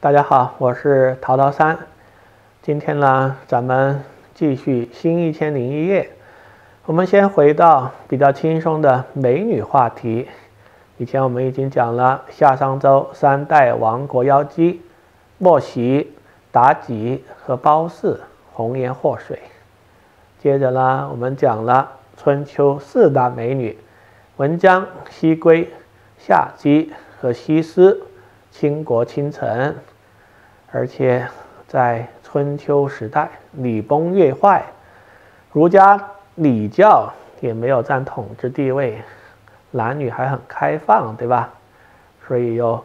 大家好，我是陶陶三。今天呢，咱们继续新一千零一夜。我们先回到比较轻松的美女话题。以前我们已经讲了夏商周三代亡国妖姬莫喜、妲己和褒姒，红颜祸水。接着呢，我们讲了春秋四大美女文姜、西归、夏姬和西施，倾国倾城。而且在春秋时代，礼崩乐坏，儒家礼教也没有占统治地位。男女还很开放，对吧？所以有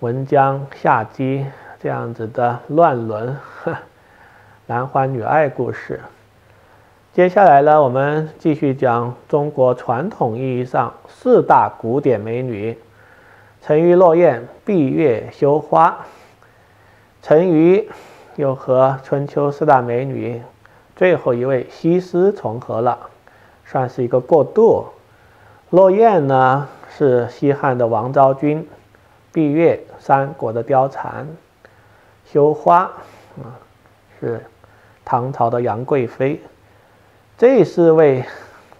文姜、夏姬这样子的乱伦、男欢女爱故事。接下来呢，我们继续讲中国传统意义上四大古典美女：沉鱼落雁、闭月羞花。沉鱼又和春秋四大美女最后一位西施重合了，算是一个过渡。落雁呢是西汉的王昭君，闭月三国的貂蝉，羞花啊是唐朝的杨贵妃。这四位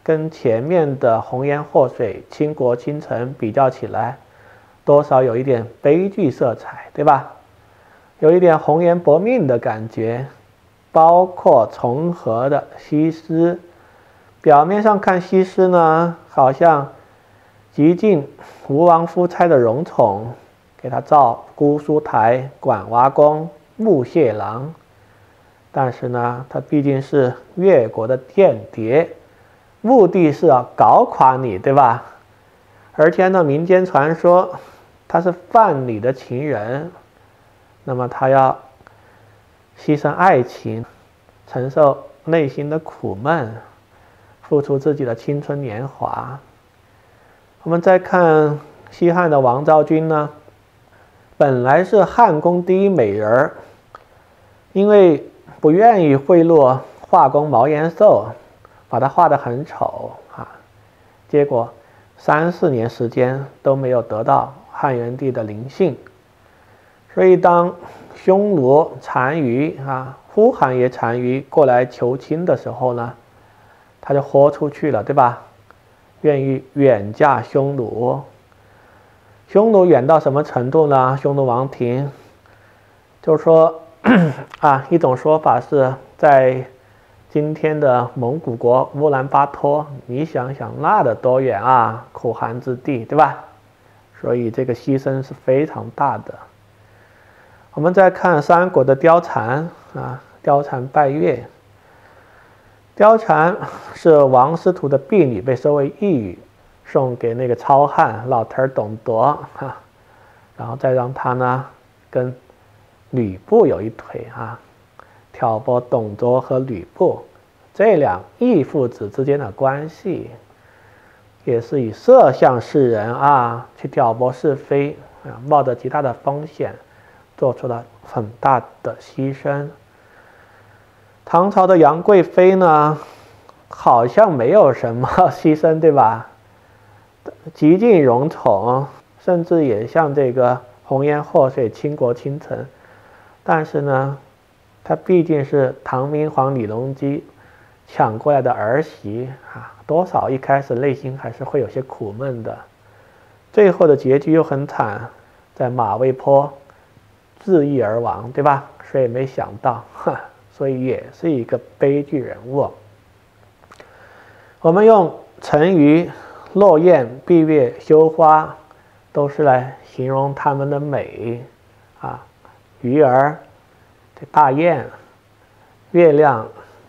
跟前面的红颜祸水、倾国倾城比较起来，多少有一点悲剧色彩，对吧？有一点红颜薄命的感觉。包括重合的西施。表面上看，西施呢，好像极尽吴王夫差的荣宠，给他造姑苏台、管娃宫、木屑廊。但是呢，他毕竟是越国的间谍，目的是要搞垮你，对吧？而且呢，民间传说他是范蠡的情人，那么他要牺牲爱情，承受内心的苦闷。付出自己的青春年华。我们再看西汉的王昭君呢，本来是汉宫第一美人儿，因为不愿意贿赂画工毛延寿，把她画得很丑啊。结果三四年时间都没有得到汉元帝的临幸，所以当匈奴单于啊呼韩邪单于过来求亲的时候呢。他就豁出去了，对吧？愿意远嫁匈奴。匈奴远到什么程度呢？匈奴王庭就说 啊，一种说法是在今天的蒙古国乌兰巴托，你想想那得多远啊，苦寒之地，对吧？所以这个牺牲是非常大的。我们再看三国的貂蝉啊，貂蝉拜月。貂蝉是王司徒的婢女，被收为义女，送给那个糙汉老头董卓哈，然后再让他呢跟吕布有一腿啊，挑拨董卓和吕布这两义父子之间的关系，也是以色相示人啊，去挑拨是非啊，冒着极大的风险，做出了很大的牺牲。唐朝的杨贵妃呢，好像没有什么 牺牲，对吧？极尽荣宠，甚至也像这个红颜祸水、倾国倾城。但是呢，她毕竟是唐明皇李隆基抢过来的儿媳啊，多少一开始内心还是会有些苦闷的。最后的结局又很惨，在马嵬坡自缢而亡，对吧？所以没想到，哼。所以也是一个悲剧人物。我们用沉鱼落雁、闭月羞花，都是来形容他们的美啊。鱼儿、大雁、月亮，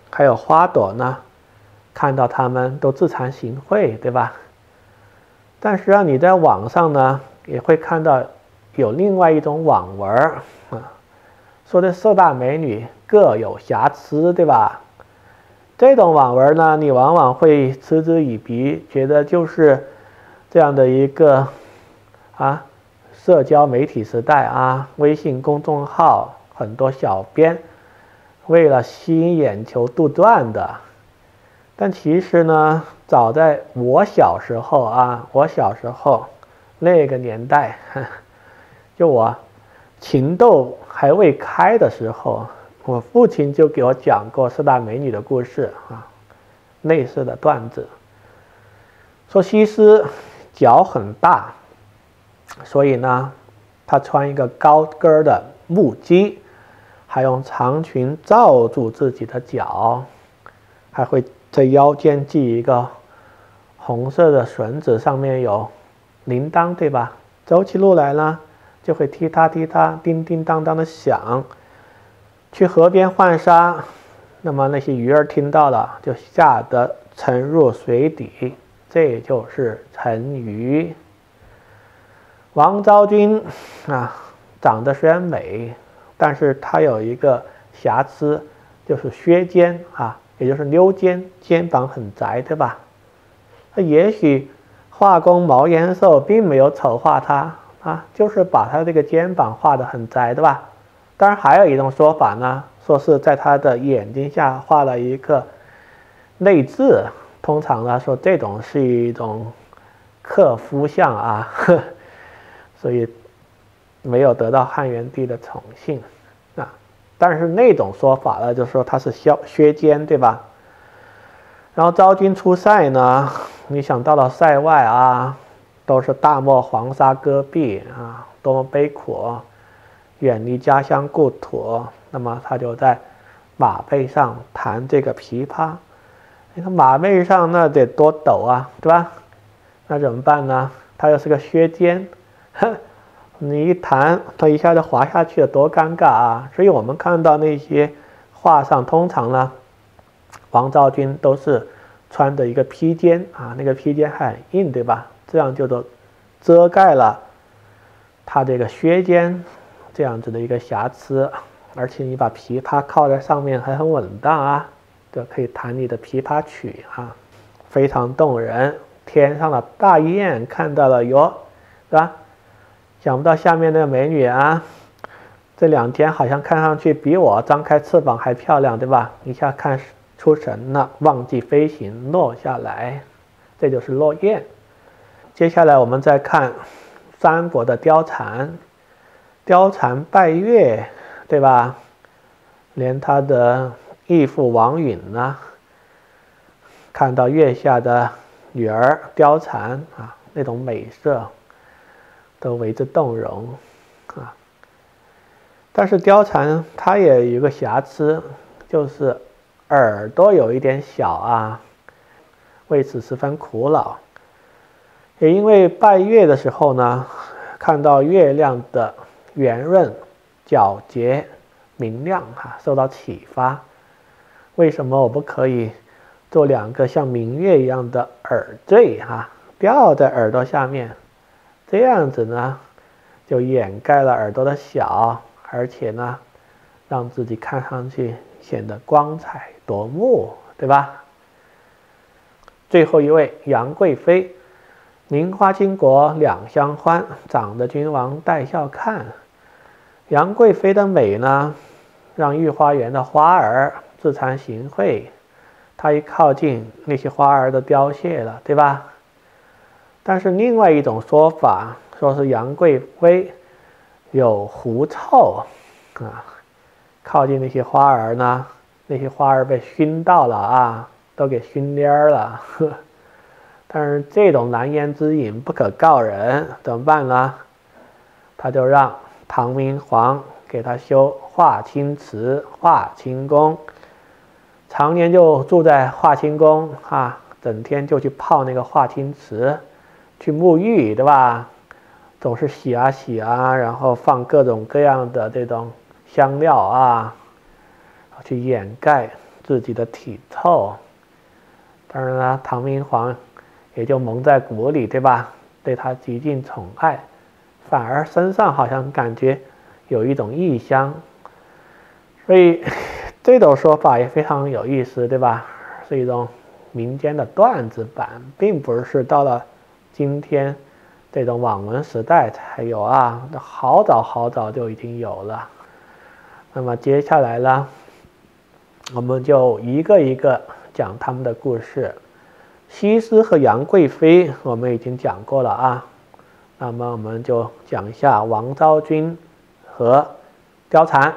还有花朵呢，看到他们都自惭形秽，对吧？但是啊，你在网上呢，也会看到有另外一种网文啊。说的四大美女各有瑕疵，对吧？这种网文呢，你往往会嗤之以鼻，觉得就是这样的一个啊，社交媒体时代啊，微信公众号很多小编为了吸引眼球杜撰的。但其实呢，早在我小时候啊，我小时候那个年代，就我。情窦还未开的时候，我父亲就给我讲过四大美女的故事啊，类似的段子。说西施脚很大，所以呢，她穿一个高跟的木屐，还用长裙罩住自己的脚，还会在腰间系一个红色的绳子，上面有铃铛，对吧？走起路来呢。就会踢踏踢踏、叮叮当当的响。去河边换沙，那么那些鱼儿听到了，就吓得沉入水底，这就是沉鱼。王昭君啊，长得虽然美，但是她有一个瑕疵，就是削肩啊，也就是溜肩，肩膀很窄，对吧？那也许画工毛延寿并没有丑化她。啊，就是把他这个肩膀画得很窄，对吧？当然还有一种说法呢，说是在他的眼睛下画了一个内痣，通常呢说这种是一种克夫相啊，所以没有得到汉元帝的宠幸啊。但是那种说法呢，就是说他是削削肩，对吧？然后昭君出塞呢，你想到了塞外啊。都是大漠黄沙戈壁啊，多么悲苦！远离家乡故土，那么他就在马背上弹这个琵琶。你看马背上那得多陡啊，对吧？那怎么办呢？他又是个削肩，你一弹，他一下就滑下去了，多尴尬啊！所以我们看到那些画上，通常呢，王昭君都是穿着一个披肩啊，那个披肩很硬，对吧？这样就都遮盖了它这个削尖这样子的一个瑕疵，而且你把琵琶靠在上面还很稳当啊，就可以弹你的琵琶曲啊，非常动人。天上的大雁看到了哟，是吧？想不到下面那个美女啊，这两天好像看上去比我张开翅膀还漂亮，对吧？一下看出神了，忘记飞行落下来，这就是落雁。接下来我们再看三国的貂蝉，貂蝉拜月，对吧？连他的义父王允呢，看到月下的女儿貂蝉啊，那种美色，都为之动容啊。但是貂蝉她也有个瑕疵，就是耳朵有一点小啊，为此十分苦恼。也因为拜月的时候呢，看到月亮的圆润、皎洁、明亮，哈，受到启发。为什么我不可以做两个像明月一样的耳坠，哈，吊在耳朵下面？这样子呢，就掩盖了耳朵的小，而且呢，让自己看上去显得光彩夺目，对吧？最后一位杨贵妃。名花倾国两相欢，长得君王带笑看。杨贵妃的美呢，让御花园的花儿自惭形秽。她一靠近，那些花儿都凋谢了，对吧？但是另外一种说法，说是杨贵妃有狐臭啊，靠近那些花儿呢，那些花儿被熏到了啊，都给熏蔫了。呵但是这种难言之隐不可告人，怎么办呢？他就让唐明皇给他修华清池、华清宫，常年就住在华清宫啊，整天就去泡那个华清池，去沐浴，对吧？总是洗啊洗啊，然后放各种各样的这种香料啊，去掩盖自己的体臭。当然了，唐明皇。也就蒙在鼓里，对吧？对他极尽宠爱，反而身上好像感觉有一种异香，所以 这种说法也非常有意思，对吧？是一种民间的段子版，并不是到了今天这种网文时代才有啊，好早好早就已经有了。那么接下来呢，我们就一个一个讲他们的故事。西施和杨贵妃，我们已经讲过了啊。那么我们就讲一下王昭君和貂蝉。